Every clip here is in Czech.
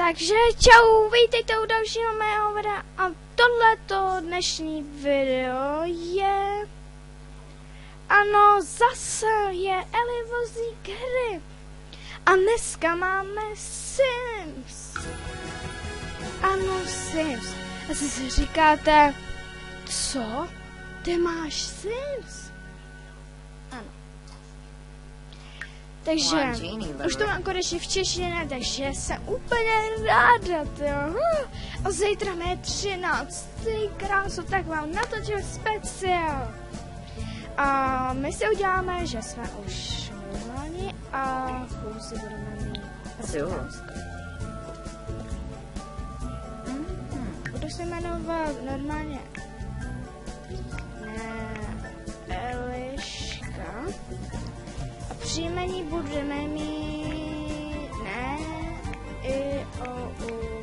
Takže čau, vítejte u dalšího mého videa a tohleto dnešní video je... Ano, zase je Eli hry. A dneska máme Sims. Ano, Sims. Asi si říkáte, co? Ty máš Sims? Takže už to mám konečně v češtině, takže jsem úplně ráda, jo. A zítra mé 13. krásu, tak vám natočím speciál. A my si uděláme, že jsme už normální a si budeme mít. Budu se jmenovat normálně ne, Eliška. A příjmení budeme mít ne, i, o, u,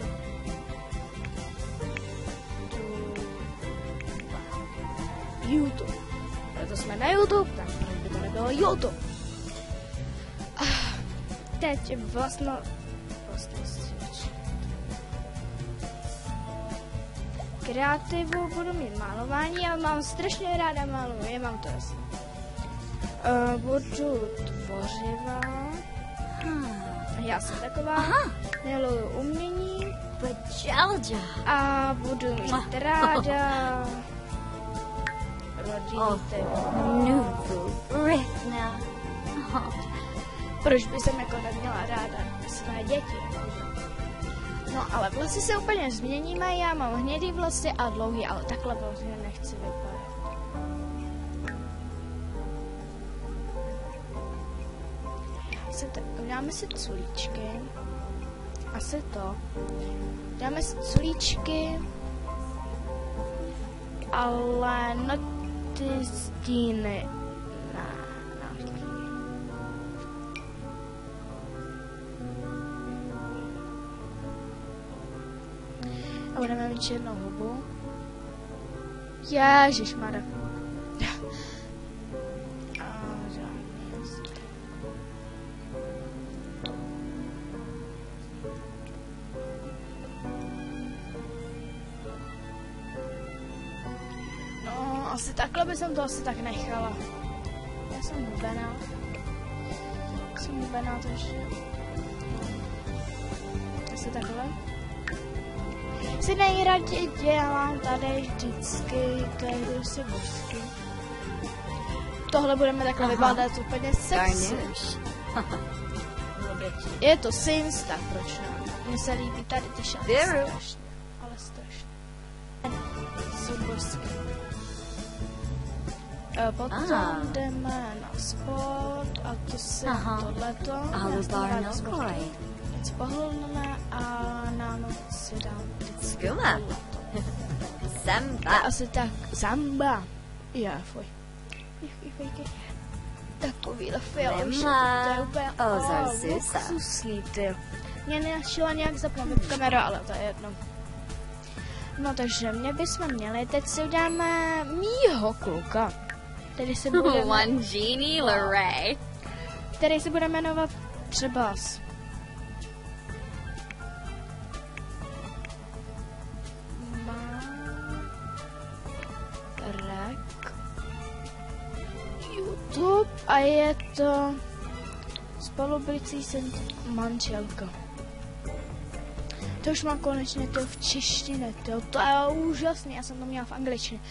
tu, YouTube. Proto jsme na YouTube, tak by to nebylo YouTube. Ah, teď vlastno, vlastnosti. kreativu budu mít malování, ale mám strašně ráda maluji, mám to jasně. Uh, budu tvořivá. Hmm. Já jsem taková. Aha. Miluju umění. Pajalda. A budu mít ráda rodiny. Nuvu. Rikna. Proč by jsem jako neměla ráda své děti? No ale vlasy se úplně změníme, já mám hnědý vlasy a dlouhý, ale takhle vlastně nechci vypadat. Tak, dáme si culíčky. Asi to. Dáme si culíčky. Ale na ty stíny A budeme mít černou hubu. Ježišmarja. Asi takhle by jsem to asi tak nechala. Já jsem hubená. Jsem hubená, takže... Asi takhle si nejraději dělám tady vždycky každou si bosky. Tohle budeme takhle vypadat úplně sexy. Je to Sims, tak proč ne? Mně se líbí tady ty šaty strašně, ale strašně. Jsou bosky. E, potom ah. jdeme na sport a to si tohleto. Ale bar no Něco pohodlné a na noc si dám Skuma. Samba. Asi tak, samba. Já, fuj. Takovýhle filmy. To je úplně Ozar Susa. luxusní, ty. Mě nenašila nějak zapnout kamera, ale to je jedno. No takže mě bychom měli, teď si uděláme mýho kluka. Který se bude... One Genie Leray. Který se bude jmenovat třeba YouTube a je to spolupracující se manželka. To už mám konečně to v češtině, to, to je úžasný, já jsem to měla v angličtině.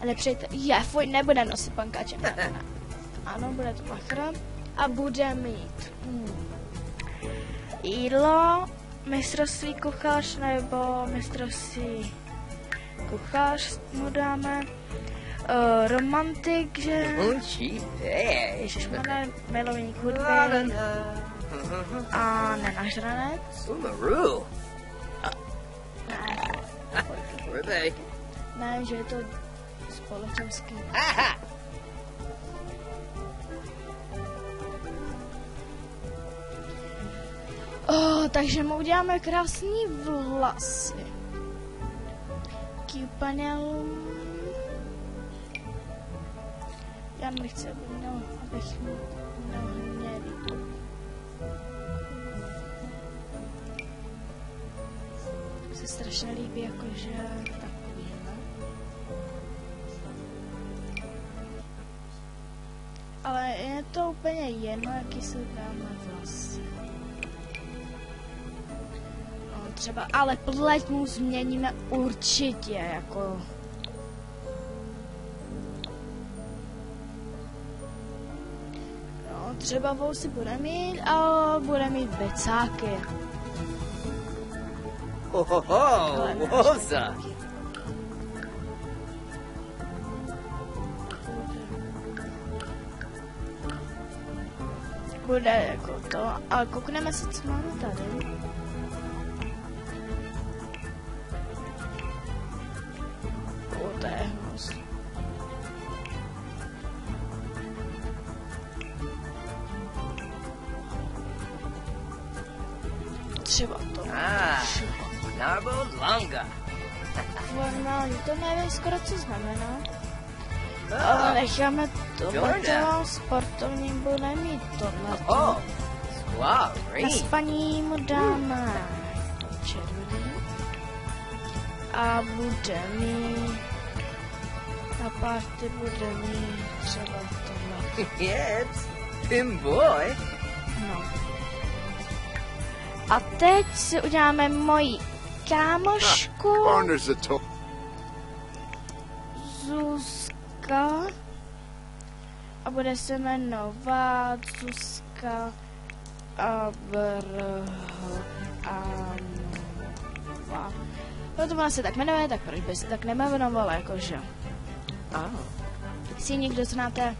Ale přijďte, je, fuj, nebude nosit pankáče. Ano, bude to machra. A bude mít hmm, jídlo, mistrovství kuchař nebo mistrovství kuchař mu dáme uh, romantik, že... Ježišmarja, milovník hudby. A nenažranec. Ne, ne, že je to společenský. Aha. Oh, takže mu uděláme krásný vlasy. Úplně já nechci, aby měl, abych měl hnědý. se strašně líbí, jakože takovýhle. To úplně jedno, jaký se dáme vlasy. No, třeba, ale pleť mu změníme určitě, jako... No, třeba vousy bude mít, ale bude mít becáky. Ho, ho, ho, woza. Bude jako to, ale koukneme se, co máme tady. O, to je hnus. Třeba to. Ah, Narbo Longa. Normálně to nevím skoro, co znamená. Ale Oh, necháme tohle Jordan. sportovním bude mít tohle. oh. Wow, Na green. spaní mu dáme červený. A bude mít... Na party bude mít třeba tohle. Yeah, it's Pim Boy. No. A teď si uděláme moji kámošku Barner's a to. Zuzka. A bude se jmenovat Zuzka Abrahamová. No to ona se tak jmenuje, tak proč by se tak nemenovala, jakože. Oh. Jestli někdo znáte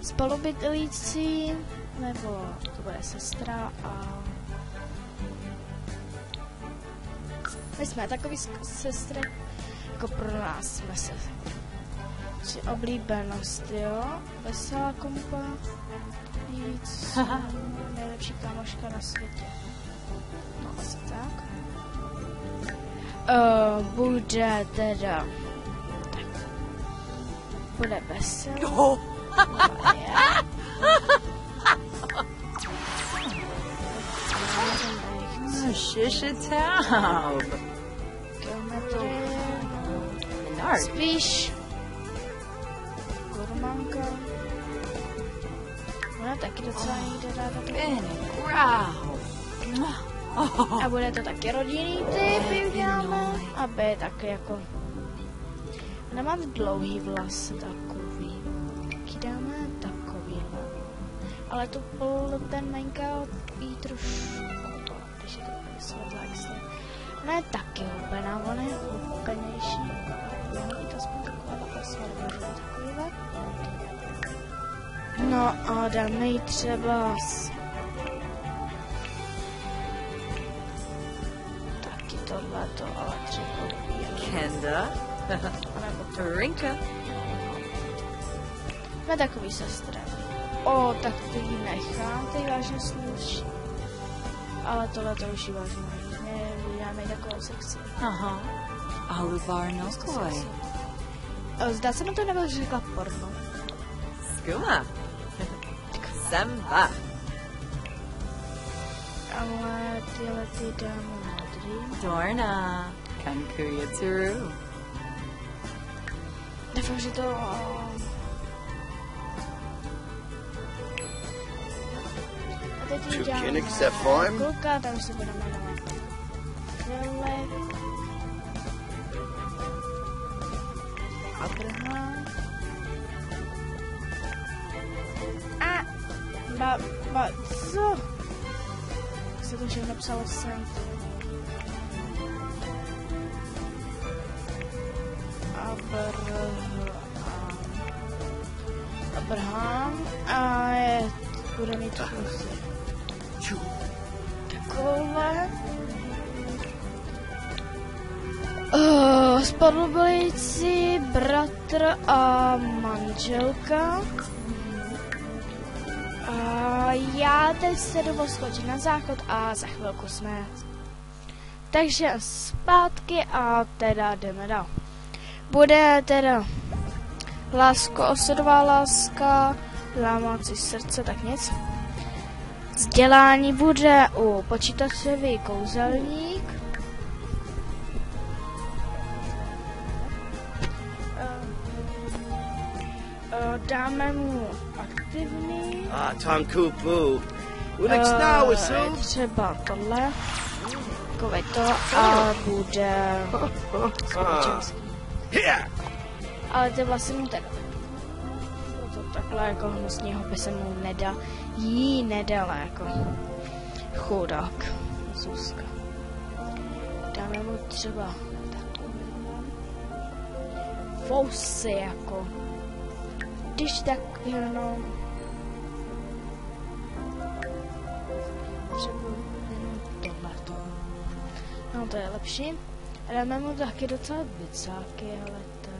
spolubydlící, nebo to bude sestra a... My jsme takový sestry, jako pro nás jsme se... Či oblíbenost, jo? Veselá kompa, nejvíc nejlepší kámoška na světě. No asi tak. Uh, bude teda... Tak. Bude veselá. Shishitaub. Geometrie. Nard. Spíš gurmanka. Ona taky docela jde ráda. Ben Grau. A bude to taky rodinný typ, uděláme, aby taky jako... Nemám dlouhý vlas takový. Taky dáme takový. Ale to byl ten Menka jí trošku, když je to úplně světla extra. Ona je taky hubená, ona je hubenější. Být aspoň taková. No a dáme jí třeba s taky tohleto, ale třeba. Kenda. Nebo to. Rinka. Jsme takový sestry. O, tak ty ji nechám, ty vážně sluší. Ale tohle to už ji vážně ne, uděláme jí takovou sexy. Aha. Alubar Nokoi. O, Zdá se mi to nebyl, že řekla porno. Skuma. Samba. Ale tyhle ty dáme modrý. Dorna. Kankuya Tsuru. Doufám, že to... o, A teď jí Two dáme Kinnick set farm? Kluka, tam se bude jmenovat Abraham. A, ba, ba, co? Se to všechno psalo sem? Abraham. Abraham. A je, bude mít kusy. Takovouhle. Uh, spolubydlící bratr a manželka. A já teď se jdu skočit na záchod a za chvilku jsme. Takže zpátky a teda jdeme dál. Bude teda lásko, osudová láska, lámací srdce, tak nic. Vzdělání bude u počítačový kouzelník. Dáme mu aktivní. Ah, Tonkupu. Unix Eh, now, Isu. třeba tohle. Takové to a bude společenský. Here. Ale ty vlasy mu teda. To takhle jako hnusného by se mu nedal. Jí nedala jako chudák. Zuzka. Dáme mu třeba takový fousy jako. Když tak jenom třeba jenom tohleto. No to je lepší. Dáme mu taky docela bicáky, ale to...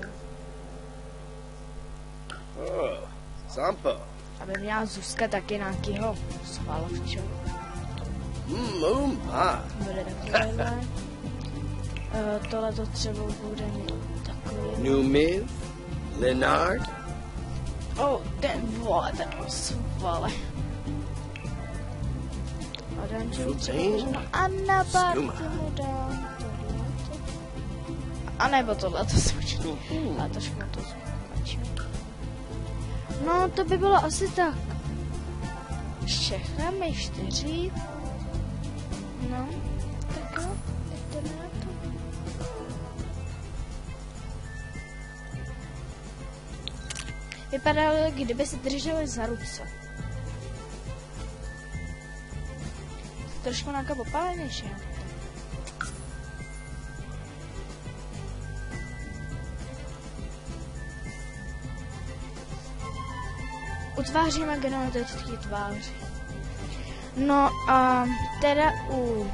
Oh. Aby měla Zuzka taky nějakýho svalovčo. Mm, um. Bude takovýhle. Uh, tohle to třeba bude takový. Numiv. Leonard. Oh. A dám ti třeba Šupin. možná a na Skuma. party mu dám tohleto. A nebo tohleto současně. A to šlo to zmačíme. No, to by bylo asi tak. Všechno my čtyři. No, tak jo, jdeme na to. Vypadalo, kdyby se drželi za ruce. Trošku nějaká popálenější. Utváříme genetický tvář. No a teda u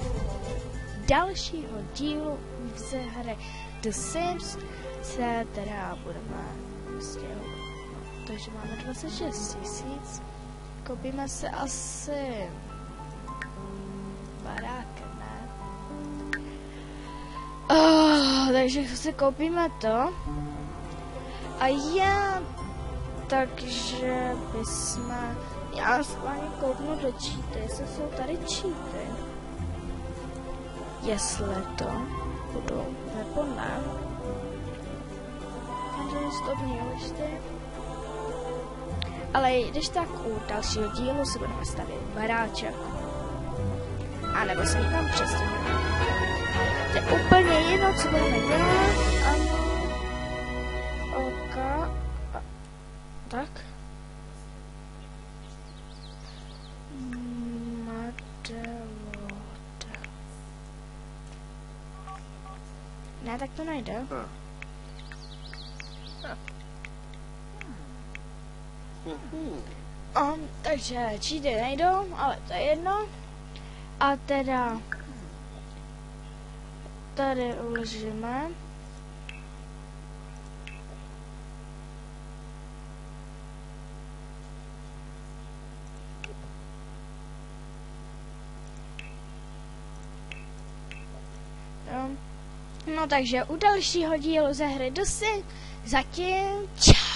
dalšího dílu ze hry The Sims se teda budeme stěhovat. Takže máme 26 tisíc. Koupíme se asi barákem, ne? Oh, takže si koupíme to. A já takže bychom... Já schválně kouknu do cheaty, jestli jsou tady cheaty. Jestli to budou, nebo ne. Takže stopní listy. Ale když tak u dalšího dílu si budeme stavět baráček. A nebo si někam přestěhujeme. To je úplně jedno, co budeme dělat. Ano. OK. A, tak. Madelot. Ne, tak to nejde. Um, takže cheaty nejdou, ale to je jedno. A teda tady uložíme. No takže u dalšího dílu ze hry dosy zatím čau.